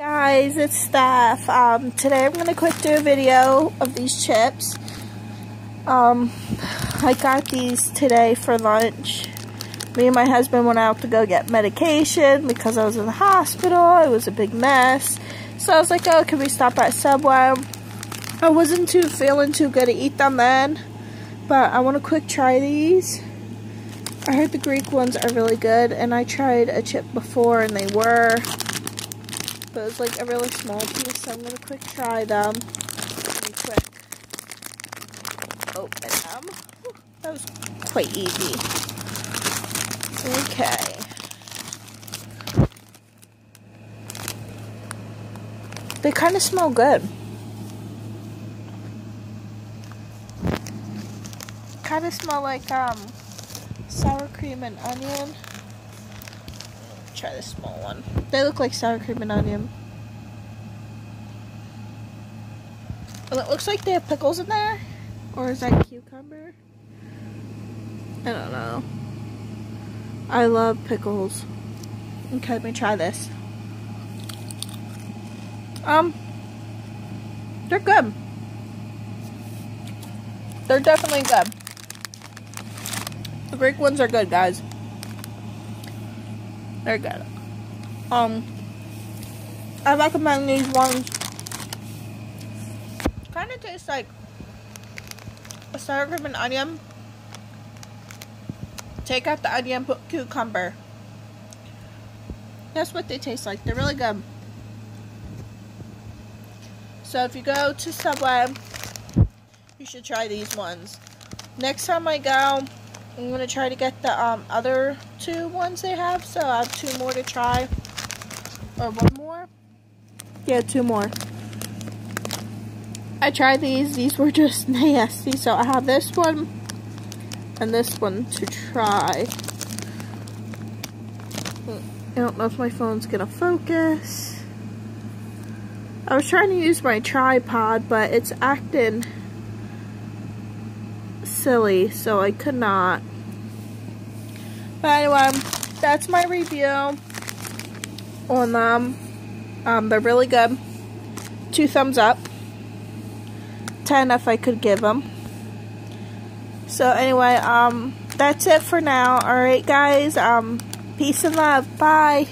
Guys, it's Steph. Um, today I'm going to quick do a video of these chips. Um, I got these today for lunch. Me and my husband went out to go get medication because I was in the hospital. It was a big mess. So I was like, oh, can we stop at Subway? I wasn't too feeling too good to eat them then. But I want to quick try these. I heard the Greek ones are really good. And I tried a chip before and they were but it's like a really small piece, so I'm gonna quick try them. Really quick open them. That was quite easy. Okay. They kind of smell good. Kind of smell like um sour cream and onion try the small one. They look like sour cream and onion. Well, it looks like they have pickles in there. Or is that cucumber? I don't know. I love pickles. Okay, let me try this. Um, they're good. They're definitely good. The Greek ones are good, guys. They're good. Um, I recommend these ones. Kind of tastes like a sour cream and onion. Take out the onion, put cucumber. That's what they taste like. They're really good. So if you go to Subway, you should try these ones. Next time I go, I'm going to try to get the um, other two ones they have. So I have two more to try. Or one more. Yeah, two more. I tried these. These were just nasty. So I have this one and this one to try. I don't know if my phone's going to focus. I was trying to use my tripod, but it's acting silly, so I could not. But anyway, that's my review on them. Um, they're really good. Two thumbs up. 10 if I could give them. So anyway, um, that's it for now. Alright guys, um, peace and love. Bye.